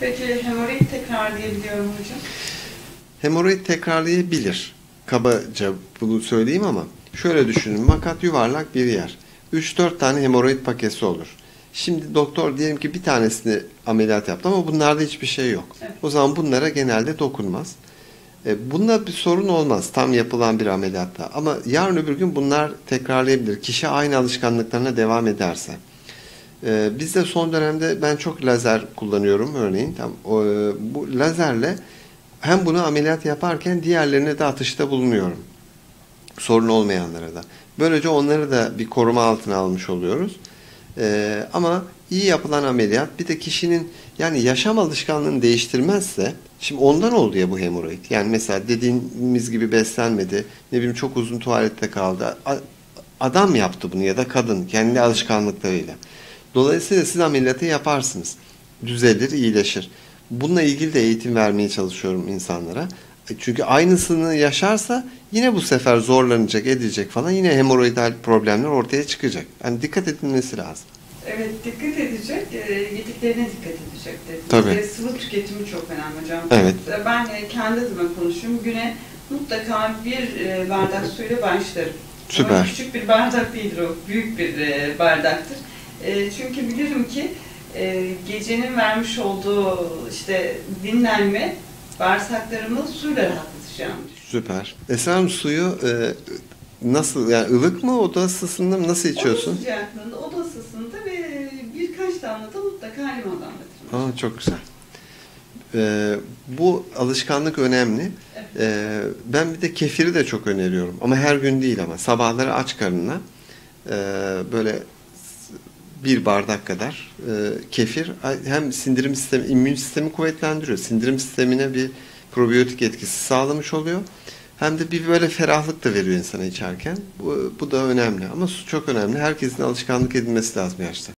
Peki hemoroid tekrarlayabiliyor mu hocam? Hemoroid tekrarlayabilir. Kabaca bunu söyleyeyim ama şöyle düşünün. Makat yuvarlak bir yer. 3-4 tane hemoroid paketi olur. Şimdi doktor diyelim ki bir tanesini ameliyat yaptı ama bunlarda hiçbir şey yok. Evet. O zaman bunlara genelde dokunmaz. E, Bunda bir sorun olmaz tam yapılan bir ameliyatta. Ama yarın öbür gün bunlar tekrarlayabilir. Kişi aynı alışkanlıklarına devam ederse. E, Biz de son dönemde ben çok lazer kullanıyorum örneğin. Tam, o, e, bu lazerle hem bunu ameliyat yaparken diğerlerine de atışta bulunuyorum. Sorun olmayanlara da. Böylece onları da bir koruma altına almış oluyoruz. Ee, ama iyi yapılan ameliyat bir de kişinin yani yaşam alışkanlığını değiştirmezse şimdi ondan oldu ya bu hemoroid. Yani mesela dediğimiz gibi beslenmedi. Ne bileyim çok uzun tuvalette kaldı. Adam yaptı bunu ya da kadın kendi alışkanlıklarıyla. Dolayısıyla siz ameliyatı yaparsınız. Düzelir, iyileşir. Bununla ilgili de eğitim vermeye çalışıyorum insanlara. E, Çünkü aynısını yaşarsa yine bu sefer zorlanacak, edilecek falan. Yine hemoroidal problemler ortaya çıkacak. Yani dikkat edilmesi lazım. Evet dikkat edecek, e, yediklerine dikkat edecek dediniz. Tabii. E, sıvı tüketimi çok önemli hocam. Evet. E, Ben kendi adıma konuşayım. Güne mutlaka bir bardak suyla başlarım. Süper. Ama küçük bir bardak değildir o, büyük bir bardaktır. E, çünkü bilirim ki e, gecenin vermiş olduğu işte dinlenme bağırsaklarımı suyla rahatlatacağım. Süper. Hanım suyu e, nasıl yani ılık mı oda ısısında mı nasıl Oda içiyorsun? sıcaklığında, oda ısısında ve birkaç damla da mutlaka limondan batırın. Aa, çok güzel. Ee, bu alışkanlık önemli. Ee, ben bir de kefiri de çok öneriyorum. Ama her gün değil ama. Sabahları aç karnına e, böyle bir bardak kadar e, kefir hem sindirim sistemi, immün sistemi kuvvetlendiriyor. Sindirim sistemine bir probiyotik etkisi sağlamış oluyor. Hem de bir böyle ferahlık da veriyor insana içerken. Bu, bu da önemli. Ama su çok önemli. Herkesin alışkanlık edilmesi lazım yaşta.